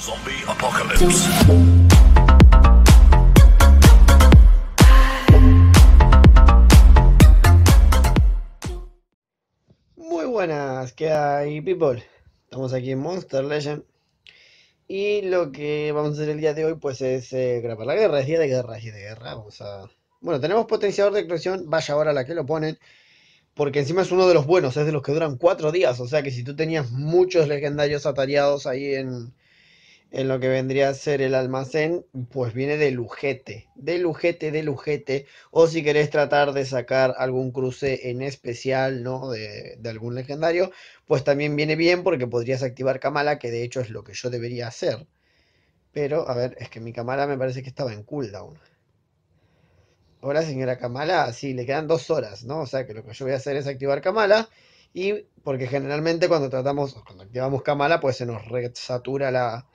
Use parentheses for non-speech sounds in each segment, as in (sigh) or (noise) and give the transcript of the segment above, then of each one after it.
Zombie Apocalypse. Muy buenas, ¿qué hay, people? Estamos aquí en Monster Legend. Y lo que vamos a hacer el día de hoy, pues es eh, grabar la guerra. Es día de guerra, es día de guerra. Vamos a. Bueno, tenemos potenciador de explosión. Vaya ahora la que lo ponen. Porque encima es uno de los buenos, es de los que duran cuatro días. O sea que si tú tenías muchos legendarios atareados ahí en, en lo que vendría a ser el almacén, pues viene de lujete, de lujete, de lujete, o si querés tratar de sacar algún cruce en especial, ¿no? De, de algún legendario, pues también viene bien porque podrías activar Kamala, que de hecho es lo que yo debería hacer. Pero, a ver, es que mi Kamala me parece que estaba en cooldown. Hola, señora Kamala, sí, le quedan dos horas, ¿no? O sea que lo que yo voy a hacer es activar Kamala. Y porque generalmente cuando tratamos, cuando activamos Kamala, pues se nos resatura la,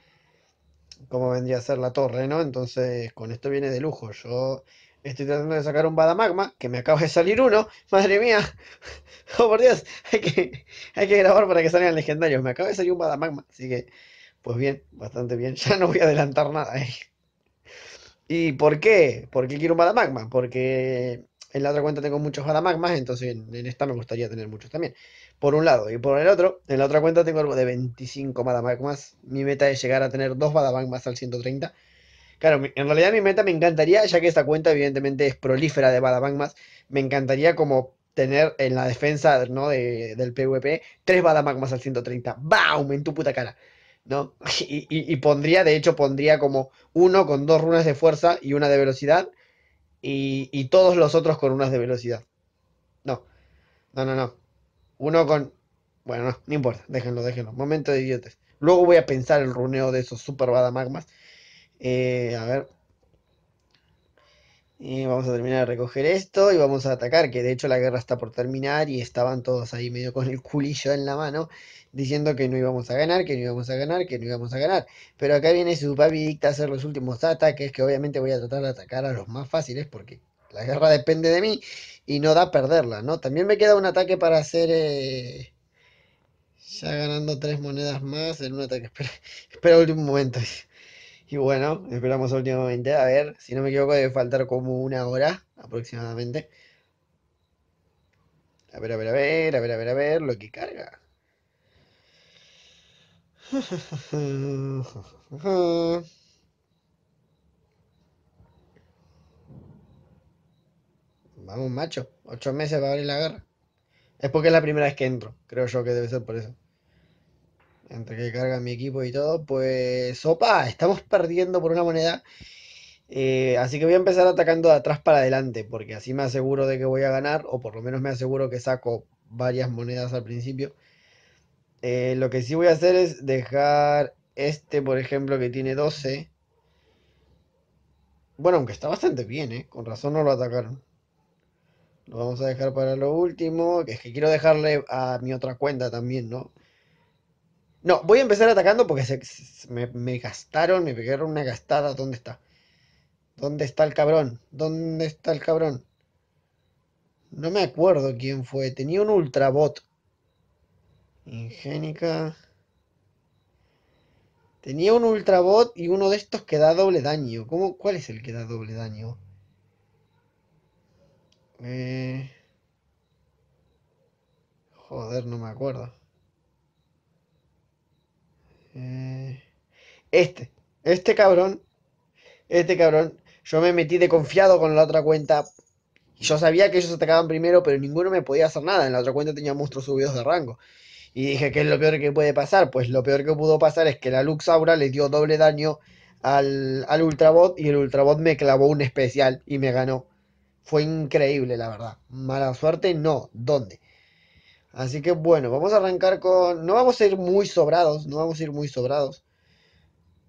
como vendría a ser la torre, ¿no? Entonces, con esto viene de lujo. Yo estoy tratando de sacar un Badamagma, que me acaba de salir uno. Madre mía. (laughs) Oh, por Dios. Hay que, hay que grabar para que salgan legendarios. Me acaba de salir un Badamagma. Así que, pues bien, bastante bien. (laughs) Ya no voy a adelantar nada. ¿eh? ¿Y por qué? ¿Por qué quiero un Badamagma? Porque en la otra cuenta tengo muchos Badamagmas, entonces en, en esta me gustaría tener muchos también. Por un lado, y por el otro, en la otra cuenta tengo algo de 25 Badamagmas. Mi meta es llegar a tener dos Badamagmas al 130. Claro, en realidad mi meta me encantaría, ya que esta cuenta evidentemente es prolífera de Badamagmas, me encantaría como tener en la defensa ¿no? de- del PvP tres Badamagmas al 130. ¡Bam! En tu puta cara. ¿No? (laughs) Y, y- y pondría, de hecho, pondría como uno con dos runas de fuerza y una de velocidad. Y, y todos los otros con unas de velocidad. No, no, no, no. Uno con. Bueno, no, no importa, déjenlo, déjenlo. Momento de idiotes. Luego voy a pensar el runeo de esos super Badamagmas. Eh, a ver. Y vamos a terminar de recoger esto y vamos a atacar, que de hecho la guerra está por terminar y estaban todos ahí medio con el culillo en la mano, diciendo que no íbamos a ganar, que no íbamos a ganar, que no íbamos a ganar. Pero acá viene su papi dicta hacer los últimos ataques, que obviamente voy a tratar de atacar a los más fáciles porque la guerra depende de mí y no da perderla, ¿no? También me queda un ataque para hacer... eh, Ya ganando tres monedas más en un ataque. (laughs) Espera, espera último momento. (laughs) Y bueno, esperamos últimamente. A ver, si no me equivoco, debe faltar como una hora aproximadamente. A ver, a ver, a ver, a ver, a ver, a ver, lo que carga. (laughs) Vamos, macho. Ocho meses va a abrir la guerra. Es porque es la primera vez que entro. Creo yo que debe ser por eso. Entre que carga mi equipo y todo, pues... ¡Opa! Estamos perdiendo por una moneda. Eh, así que voy a empezar atacando de atrás para adelante, porque así me aseguro de que voy a ganar, o por lo menos me aseguro que saco varias monedas al principio. Eh, lo que sí voy a hacer es dejar este, por ejemplo, que tiene 12. Bueno, aunque está bastante bien, ¿eh? Con razón no lo atacaron. Lo vamos a dejar para lo último, es que quiero dejarle a mi otra cuenta también, ¿no? No, voy a empezar atacando porque se, me gastaron, me pegaron una gastada. ¿Dónde está? ¿Dónde está el cabrón? ¿Dónde está el cabrón? No me acuerdo quién fue. Tenía un ultrabot. Ingénica. Tenía un ultrabot y uno de estos que da doble daño. ¿Cómo? ¿Cuál es el que da doble daño? Eh... Joder, no me acuerdo. Eh, Este. Este cabrón. Este cabrón. Yo me metí de confiado con la otra cuenta. Yo sabía que ellos atacaban primero, pero ninguno me podía hacer nada. En la otra cuenta tenía monstruos subidos de rango. Y dije, ¿qué es lo peor que puede pasar? Pues lo peor que pudo pasar es que la Lux Aura le dio doble daño al, al Ultrabot y el Ultrabot me clavó un especial y me ganó. Fue increíble, la verdad. Mala suerte, no. ¿Dónde? Así que bueno, vamos a arrancar con... No vamos a ir muy sobrados, no vamos a ir muy sobrados.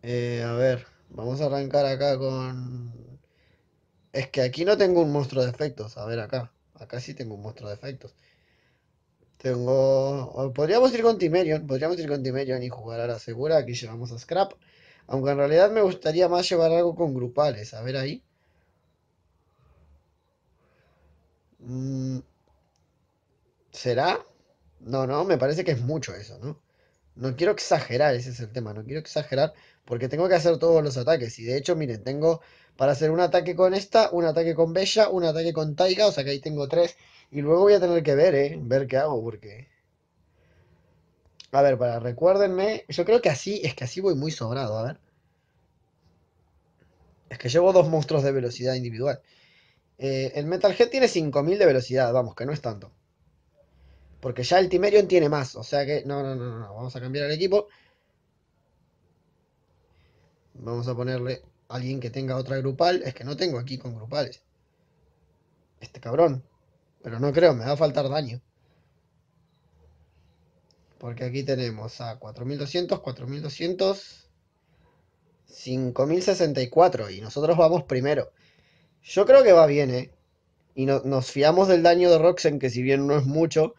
Eh, a ver, vamos a arrancar acá con... Es que aquí no tengo un monstruo de efectos. A ver acá. Acá sí tengo un monstruo de efectos. Tengo... Podríamos ir con Timerion. Podríamos ir con Timerion y jugar a la segura. Aquí llevamos a Scrap. Aunque en realidad me gustaría más llevar algo con grupales. A ver ahí. Mm, ¿Será? No, no, me parece que es mucho eso, ¿no? No quiero exagerar, ese es el tema. No quiero exagerar porque tengo que hacer todos los ataques. Y de hecho, miren, tengo para hacer un ataque con esta, un ataque con Bella, un ataque con Taiga. O sea que ahí tengo tres. Y luego voy a tener que ver, ¿eh? Ver qué hago porque... A ver, para, recuérdenme. Yo creo que así, es que así voy muy sobrado, a ver. Es que llevo dos monstruos de velocidad individual. Eh, el Metal Head tiene 5000 de velocidad, vamos, que no es tanto. Porque ya el Timerion tiene más, o sea que... No, no, no, no, vamos a cambiar el equipo. Vamos a ponerle a alguien que tenga otra grupal. Es que no tengo aquí con grupales. Este cabrón. Pero no creo, me va a faltar daño. Porque aquí tenemos a 4200, 4200, 5064 y nosotros vamos primero. Yo creo que va bien, ¿eh? Y nos fiamos del daño de Roxen, que si bien no es mucho,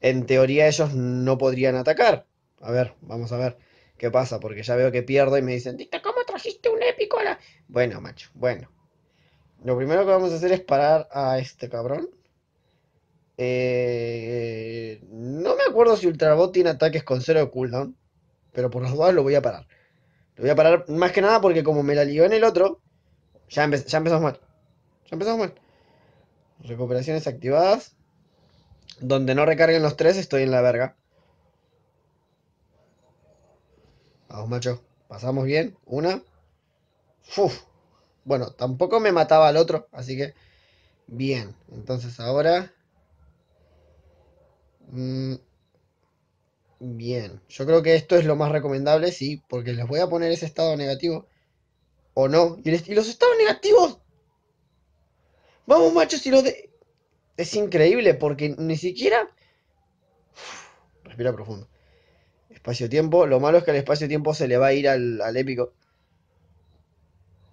en teoría ellos no podrían atacar. A ver, vamos a ver qué pasa, porque ya veo que pierdo y me dicen, ¿cómo trajiste un épico? Bueno, macho, bueno. Lo primero que vamos a hacer es parar a este cabrón. Eh, no me acuerdo si Ultrabot tiene ataques con cero de cooldown, pero por los dos lo voy a parar. Lo voy a parar más que nada porque como me la lió en el otro, ya, ya empezamos mal. Ya empezamos mal. Recuperaciones activadas. Donde no recarguen los tres, estoy en la verga. Vamos, macho. Pasamos bien. Una. Uf. Bueno, tampoco me mataba al otro, así que... Bien. Entonces ahora... Mm, bien. Yo creo que esto es lo más recomendable, sí. Porque les voy a poner ese estado negativo. O no. Y, y los estados negativos... Vamos, macho, si lo de... Es increíble porque ni siquiera... respira profundo. Espacio-tiempo. Lo malo es que el espacio-tiempo se le va a ir al, épico.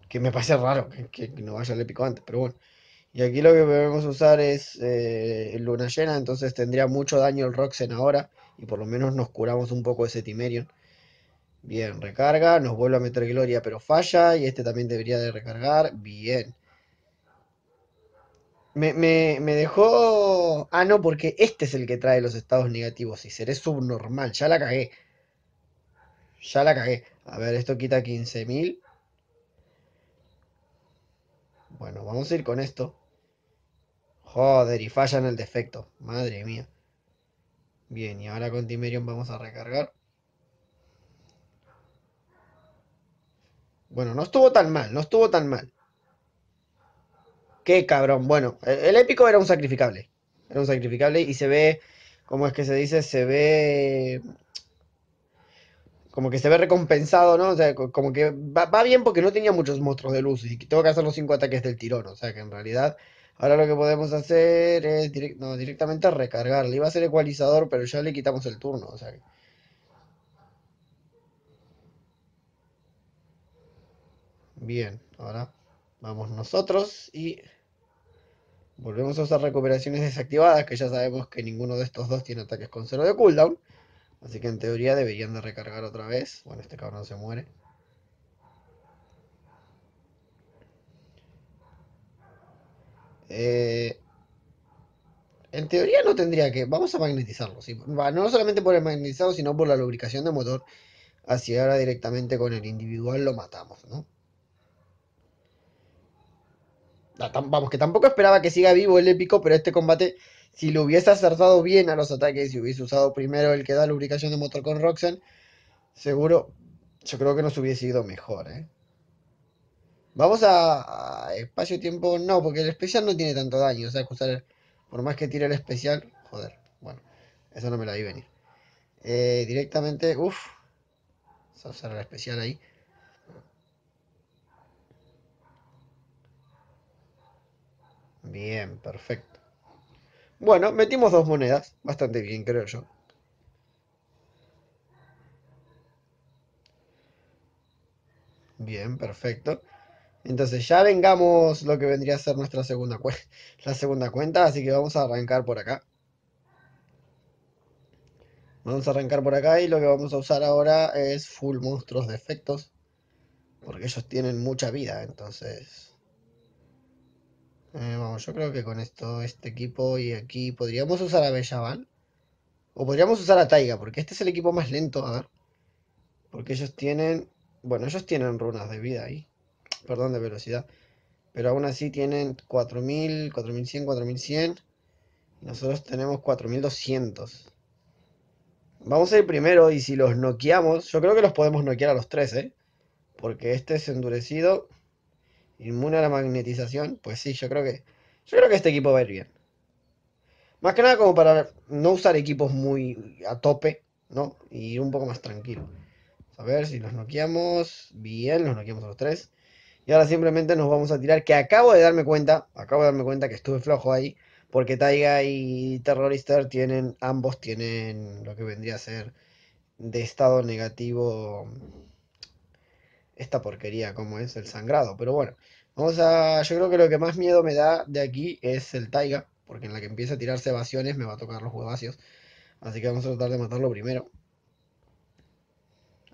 Que me parece raro que, no vaya al épico antes, pero bueno. Y aquí lo que podemos usar es eh, luna llena, entonces tendría mucho daño el Roxen ahora. Y por lo menos nos curamos un poco ese Timerion. Bien, recarga, nos vuelve a meter gloria, pero falla. Y este también debería de recargar. Bien. Me, me, dejó. Ah, no, porque este es el que trae los estados negativos y seré subnormal. Ya la cagué. Ya la cagué. A ver, esto quita 15.000. Bueno, vamos a ir con esto. Joder, y falla en el defecto. Madre mía. Bien, y ahora con Timerion vamos a recargar. Bueno, no estuvo tan mal, no estuvo tan mal. Qué cabrón. Bueno, el, épico era un sacrificable. Era un sacrificable y se ve, ¿cómo es que se dice? Se ve como que se ve recompensado, ¿no? O sea, como que va, bien porque no tenía muchos monstruos de luz y tengo que hacer los cinco ataques del tirón. O sea, que en realidad ahora lo que podemos hacer es directamente recargarle. Iba a ser ecualizador, pero ya le quitamos el turno. O sea, Bien, ahora vamos nosotros y Volvemos a usar recuperaciones desactivadas, que ya sabemos que ninguno de estos dos tiene ataques con cero de cooldown. Así que en teoría deberían de recargar otra vez. Bueno, este cabrón se muere. Eh, en teoría no tendría que... Vamos a magnetizarlo. ¿sí? No solamente por el magnetizado, sino por la lubricación de motor. Así ahora directamente con el individual lo matamos, ¿no? Vamos, que tampoco esperaba que siga vivo el épico, pero este combate, si lo hubiese acertado bien a los ataques, si hubiese usado primero el que da lubricación de motor con Roxen, seguro, yo creo que nos hubiese ido mejor, ¿eh? Vamos a, espacio-tiempo, no, porque el especial no tiene tanto daño, o sea, por más que tire el especial, joder, bueno, eso no me la vi venir. Eh, directamente, uff, vamos a usar el especial ahí. Bien, perfecto. Bueno, metimos dos monedas. Bastante bien, creo yo. Bien, perfecto. Entonces ya vengamos lo que vendría a ser nuestra segunda, (laughs) la segunda cuenta, así que vamos a arrancar por acá. Vamos a arrancar por acá y lo que vamos a usar ahora es full monstruos de efectos. Porque ellos tienen mucha vida, entonces eh, vamos, yo creo que con esto, este equipo y aquí podríamos usar a Bellavan. O podríamos usar a Taiga, porque este es el equipo más lento, a ver. Porque ellos tienen... Bueno, ellos tienen runas de vida ahí. Perdón, de velocidad. Pero aún así tienen 4000, 4100, 4100. Y nosotros tenemos 4200. Vamos a ir primero y si los noqueamos, yo creo que los podemos noquear a los tres, ¿eh? Porque este es endurecido, inmune a la magnetización. Pues sí, yo creo que yo creo que este equipo va a ir bien. Más que nada como para no usar equipos muy a tope, ¿no? Y ir un poco más tranquilo. A ver si los noqueamos. Bien, los noqueamos a los tres. Y ahora simplemente nos vamos a tirar, que acabo de darme cuenta, acabo de darme cuenta que estuve flojo ahí, porque Taiga y Terrorister tienen, ambos tienen lo que vendría a ser de estado negativo esta porquería como es el sangrado. Pero bueno, vamos a, yo creo que lo que más miedo me da de aquí es el Taiga, porque en la que empiece a tirarse evasiones me va a tocar los huevacios. Así que vamos a tratar de matarlo primero.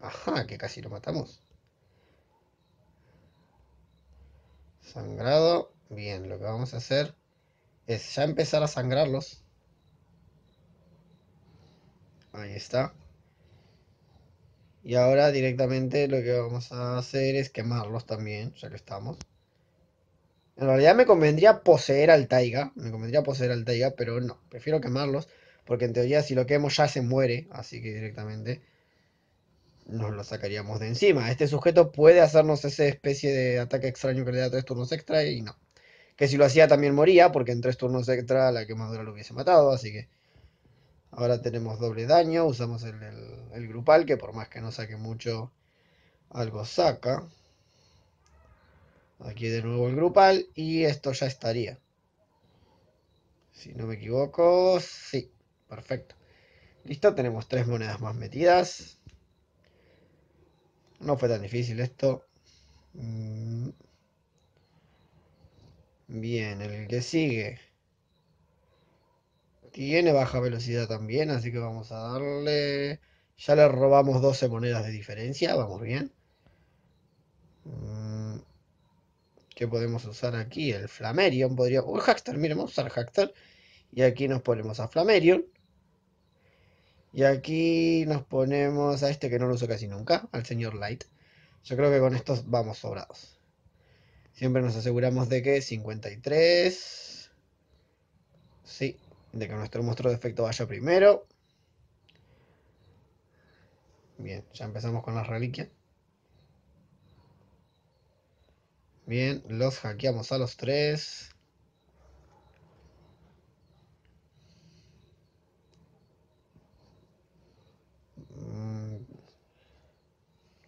Ajá, que casi lo matamos. Sangrado. Bien, lo que vamos a hacer es ya empezar a sangrarlos. Ahí está. Y ahora directamente lo que vamos a hacer es quemarlos también, ya que estamos. En realidad me convendría poseer al Taiga, me convendría poseer al Taiga, pero no, prefiero quemarlos, porque en teoría si lo quemo ya se muere, así que directamente nos lo sacaríamos de encima. Este sujeto puede hacernos esa especie de ataque extraño que le da tres turnos extra y no. Que si lo hacía también moría, porque en tres turnos extra la quemadura lo hubiese matado, así que... Ahora tenemos doble daño, usamos el, el grupal, que por más que no saque mucho, algo saca. Aquí de nuevo el grupal y esto ya estaría. Si no me equivoco, sí, perfecto. Listo, tenemos tres monedas más metidas. No fue tan difícil esto. Mm. Bien, el que sigue. Tiene baja velocidad también, así que vamos a darle... Ya le robamos 12 monedas de diferencia, vamos bien. Mm. ¿Qué podemos usar aquí? El Flamerion podría... O el Hackster, miren, vamos a usar Hackster. Y aquí nos ponemos a Flamerion. Y aquí nos ponemos a este que no lo uso casi nunca, al señor Light. Yo creo que con estos vamos sobrados. Siempre nos aseguramos de que 53... Sí, de que nuestro monstruo de efecto vaya primero. Bien, ya empezamos con las reliquias. Bien, los hackeamos a los tres.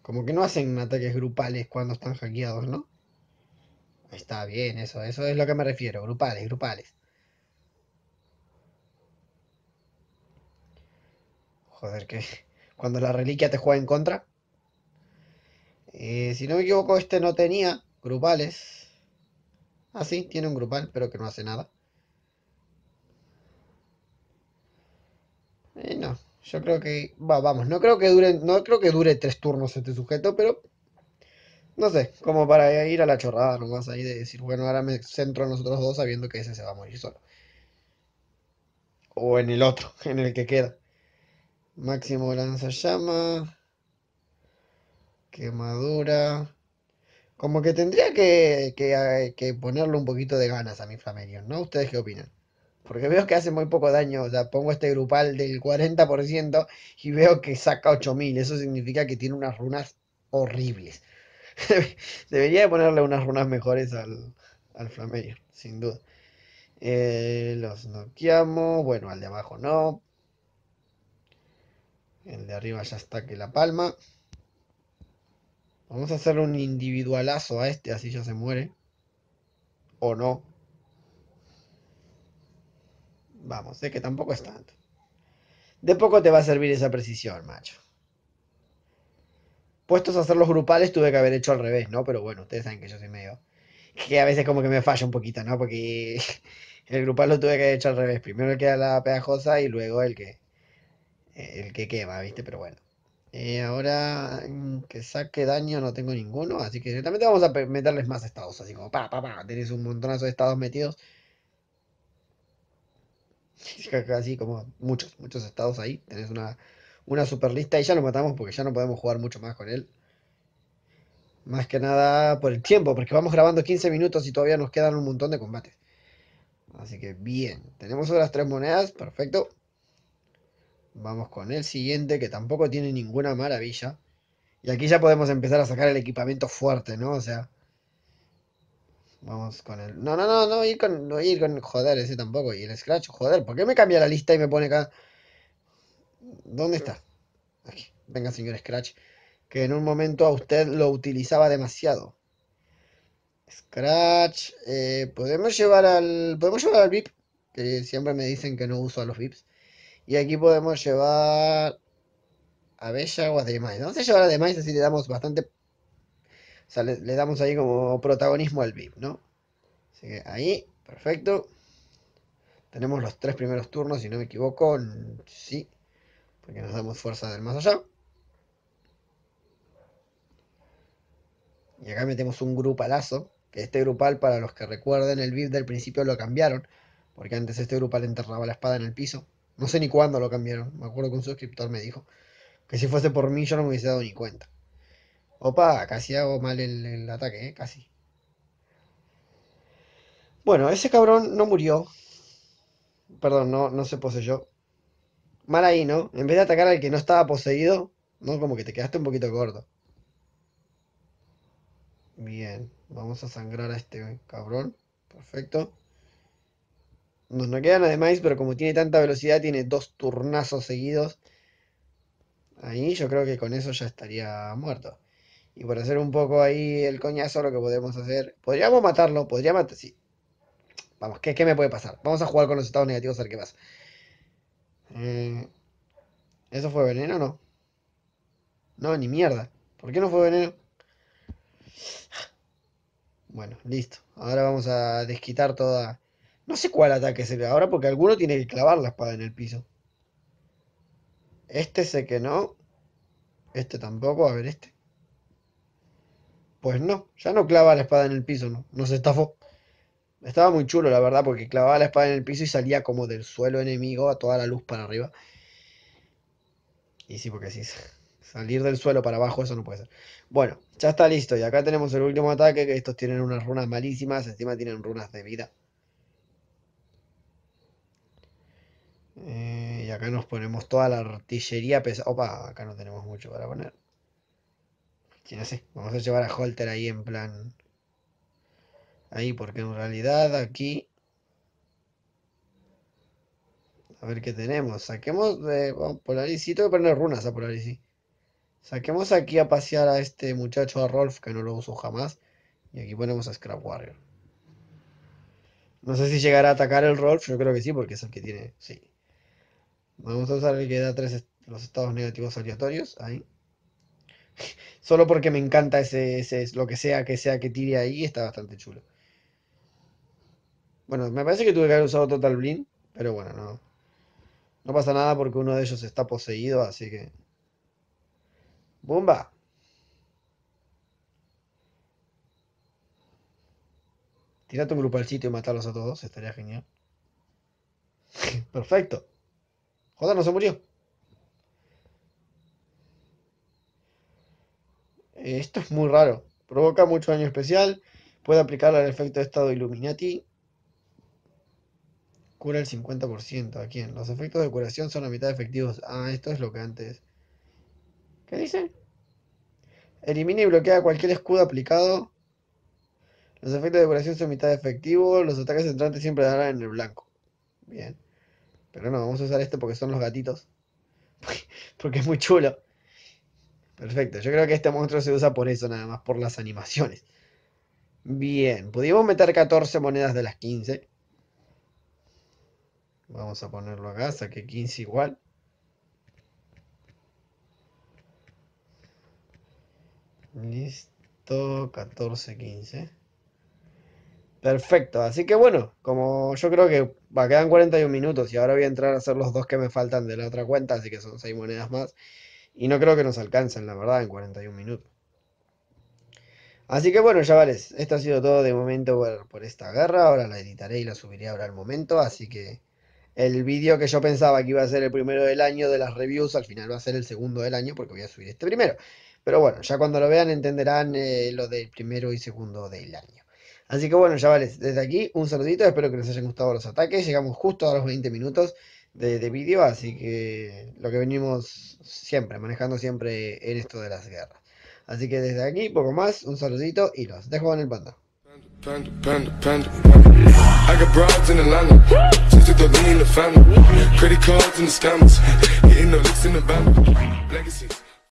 Como que no hacen ataques grupales cuando están hackeados, ¿no? Está bien, eso, eso es lo que me refiero, grupales, grupales. Joder, que (laughs) cuando la reliquia te juega en contra. Eh, si no me equivoco, este no tenía grupales. Ah, sí, tiene un grupal, pero que no hace nada. Eh, no, yo creo que. vamos, no creo que dure. No creo que dure tres turnos este sujeto, pero. No sé, como para ir a la chorrada nomás ahí de decir, bueno, ahora me centro en los otros dos sabiendo que ese se va a morir solo. O en el otro, (laughs) en el que queda. Máximo llama Quemadura. Como que tendría que, que, que ponerle un poquito de ganas a mi Flamerion, ¿no? ¿Ustedes qué opinan? Porque veo que hace muy poco daño. O sea, pongo este grupal del 40% y veo que saca 8000. Eso significa que tiene unas runas horribles. (laughs) Debería ponerle unas runas mejores al, al sin duda. Eh, los noqueamos. Bueno, al de abajo no. El de arriba ya está que la palma. Vamos a hacerle un individualazo a este, así ya se muere. O no. Vamos, sé que tampoco es tanto. De poco te va a servir esa precisión, macho. Puestos a hacer los grupales tuve que haber hecho al revés, ¿no? Pero bueno, ustedes saben que yo soy medio... Que a veces como que me falla un poquito, ¿no? Porque (laughs) el grupal lo tuve que haber hecho al revés. Primero el que da la pegajosa y luego el que... El que quema, ¿viste? Pero bueno. Eh, ahora mm, que saque daño no tengo ninguno, así que directamente vamos a meterles más estados, así como pa, pa, pa, tenés un montonazo de estados metidos. (laughs) Así como muchos, muchos estados ahí. Tenés una, una super lista y ya lo matamos porque ya no podemos jugar mucho más con él. Más que nada por el tiempo, porque vamos grabando 15 minutos y todavía nos quedan un montón de combates. Así que bien, tenemos otras tres monedas, perfecto. Vamos con el siguiente, que tampoco tiene ninguna maravilla. Y aquí ya podemos empezar a sacar el equipamiento fuerte, ¿no? O sea... Vamos con el... No, no, no, no ir con... No ir con... Joder, ese tampoco. Y el Scratch, joder, ¿por qué me cambia la lista y me pone acá? ¿Dónde está? Aquí. Venga, señor Scratch. Que en un momento a usted lo utilizaba demasiado. Scratch. Eh, podemos llevar al. Podemos llevar al VIP. Que siempre me dicen que no uso a los VIPs. Y aquí podemos llevar. A Bella o a Demais. Vamos a llevar a Demais así le damos bastante. O sea, le, damos ahí como protagonismo al VIP, ¿no? Así que ahí, perfecto. Tenemos los tres primeros turnos, si no me equivoco. Sí, porque nos damos fuerza del más allá. Y acá metemos un grupalazo. Este grupal, para los que recuerden, el VIP del principio lo cambiaron. Porque antes este grupal enterraba la espada en el piso. No sé ni cuándo lo cambiaron. Me acuerdo que un suscriptor me dijo que si fuese por mí yo no me hubiese dado ni cuenta. Opa, casi hago mal el, ataque, ¿eh? Casi. Bueno, ese cabrón no murió. Perdón, no, no se poseyó. Mal ahí, ¿no? En vez de atacar al que no estaba poseído, ¿no? Como que te quedaste un poquito corto. Bien, vamos a sangrar a este cabrón. Perfecto. Nos no quedan además, pero como tiene tanta velocidad, tiene dos turnazos seguidos. Ahí yo creo que con eso ya estaría muerto. Y por hacer un poco ahí el coñazo, lo que podemos hacer... Podríamos matarlo, podría matar... Sí. Vamos, ¿qué, ¿qué me puede pasar? Vamos a jugar con los estados negativos a ver qué pasa. Eh, ¿Eso fue veneno o no? No, ni mierda. ¿Por qué no fue veneno? Bueno, listo. Ahora vamos a desquitar toda... No sé cuál ataque se ve ahora porque alguno tiene que clavar la espada en el piso. Este sé que no. Este tampoco. A ver, este. Pues no, ya no clava la espada en el piso, no. No se estafó. Estaba muy chulo, la verdad, porque clavaba la espada en el piso y salía como del suelo enemigo a toda la luz para arriba. Y sí, porque sí, (laughs) salir del suelo para abajo, eso no puede ser. Bueno, ya está listo. Y acá tenemos el último ataque, que estos tienen unas runas malísimas, encima tienen runas de vida. Eh, y acá nos ponemos toda la artillería pesada. Opa, acá no tenemos mucho para poner. Sí, no vamos a llevar a Holter ahí en plan... Ahí, porque en realidad aquí... A ver qué tenemos. Saquemos de... Vamos, Polaris. tengo que poner runas a Polaris, Saquemos aquí a pasear a este muchacho, a Rolf, que no lo uso jamás. Y aquí ponemos a Scrap Warrior. No sé si llegará a atacar el Rolf, yo creo que sí, porque es el que tiene... Sí. Vamos a usar el que da tres los estados negativos aleatorios. Ahí. (laughs) Solo porque me encanta ese, ese, lo que sea que sea que tire ahí, está bastante chulo. Bueno, me parece que tuve que haber usado Total Blind, pero bueno, no. No pasa nada porque uno de ellos está poseído, así que... ¡Bumba! Tirate un grupo al sitio y matarlos a todos, estaría genial. (laughs) Perfecto. Joder, no se murió. Esto es muy raro. Provoca mucho daño especial. Puede aplicar el efecto de estado Illuminati. Cura el 50%. ¿A quién? Los efectos de curación son a mitad efectivos. Ah, esto es lo que antes. ¿Qué dice? Elimina y bloquea cualquier escudo aplicado. Los efectos de curación son a mitad efectivos. Los ataques entrantes siempre darán en el blanco. Bien. Pero no, vamos a usar este porque son los gatitos. (laughs) porque es muy chulo. Perfecto, yo creo que este monstruo se usa por eso, nada más por las animaciones. Bien, pudimos meter 14 monedas de las 15. Vamos a ponerlo acá, saqué 15 igual. Listo, 14, 15. Perfecto, así que bueno, como yo creo que va, quedan 41 minutos y ahora voy a entrar a hacer los dos que me faltan de la otra cuenta, así que son 6 monedas más. Y no creo que nos alcancen, la verdad, en 41 minutos. Así que bueno, chavales, esto ha sido todo de momento por, por esta guerra. Ahora la editaré y la subiré ahora al momento, así que el vídeo que yo pensaba que iba a ser el primero del año de las reviews, al final va a ser el segundo del año porque voy a subir este primero. Pero bueno, ya cuando lo vean entenderán eh, lo del primero y segundo del año. Así que bueno, chavales, desde aquí un saludito, espero que les hayan gustado los ataques. Llegamos justo a los 20 minutos de, de vídeo, así que lo que venimos siempre, manejando siempre en esto de las guerras. Así que desde aquí, poco más, un saludito y los dejo en el panda.